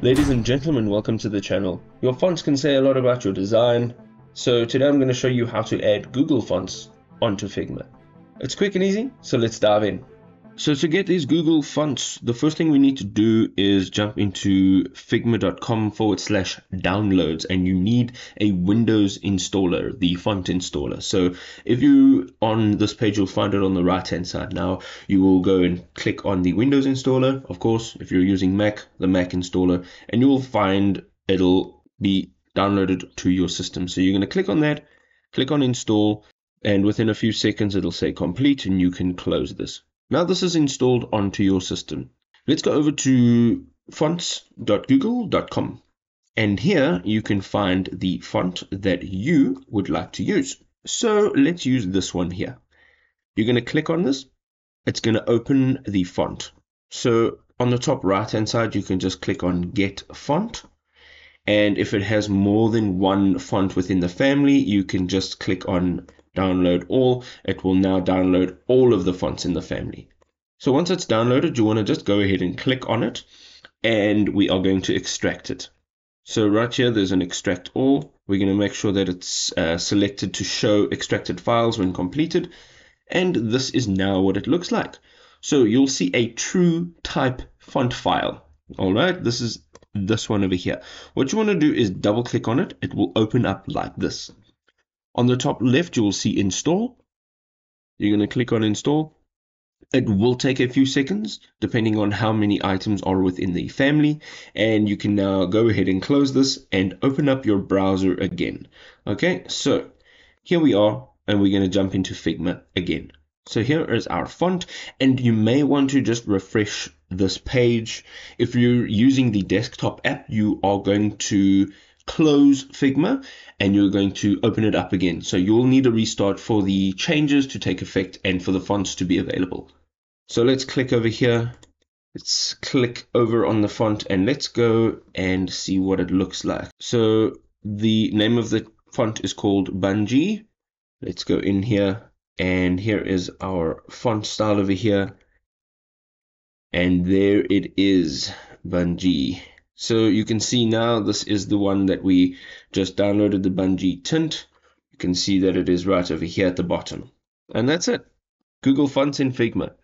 Ladies and gentlemen, welcome to the channel. Your fonts can say a lot about your design, so today I'm going to show you how to add Google fonts onto Figma. It's quick and easy, so let's dive in. So to get these Google fonts, the first thing we need to do is jump into figma.com forward slash downloads and you need a Windows installer, the font installer. So if you on this page, you'll find it on the right hand side. Now you will go and click on the Windows installer. Of course, if you're using Mac, the Mac installer, and you will find it'll be downloaded to your system. So you're going to click on that, click on install, and within a few seconds it'll say complete and you can close this. Now this is installed onto your system. Let's go over to fonts.google.com and here you can find the font that you would like to use. So let's use this one here. You're going to click on this. It's going to open the font. So on the top right hand side you can just click on get font and if it has more than one font within the family you can just click on download all, it will now download all of the fonts in the family. So once it's downloaded, you want to just go ahead and click on it and we are going to extract it. So right here, there's an extract all. We're going to make sure that it's uh, selected to show extracted files when completed. And this is now what it looks like. So you'll see a true type font file. All right, this is this one over here. What you want to do is double click on it. It will open up like this. On the top left, you will see install. You're going to click on install. It will take a few seconds depending on how many items are within the family and you can now go ahead and close this and open up your browser again. Okay, so here we are and we're going to jump into Figma again. So here is our font and you may want to just refresh this page. If you're using the desktop app, you are going to close Figma and you're going to open it up again. So you'll need a restart for the changes to take effect and for the fonts to be available. So let's click over here. Let's click over on the font and let's go and see what it looks like. So the name of the font is called Bungee. Let's go in here and here is our font style over here. And there it is, Bungee. So you can see now this is the one that we just downloaded the Bungee tint. You can see that it is right over here at the bottom. And that's it. Google Fonts in Figma.